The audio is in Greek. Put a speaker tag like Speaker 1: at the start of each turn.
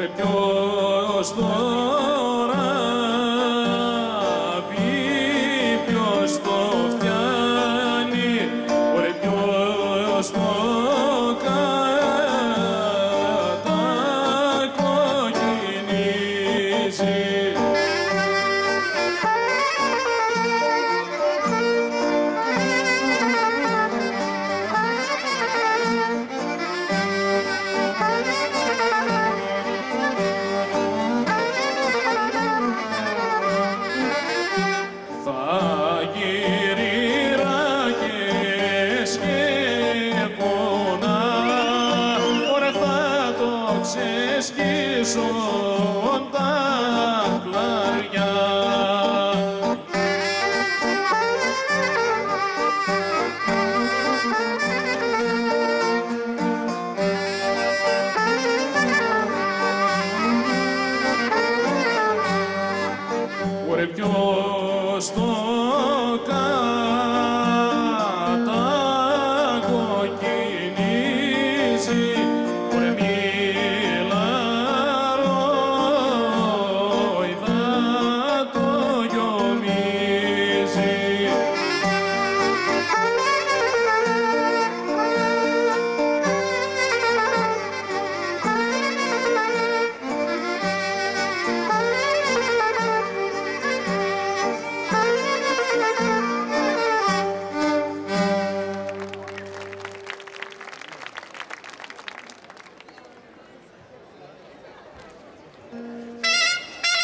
Speaker 1: ρε ποιος δω γεμίσουν τα κλαριά. Ωραία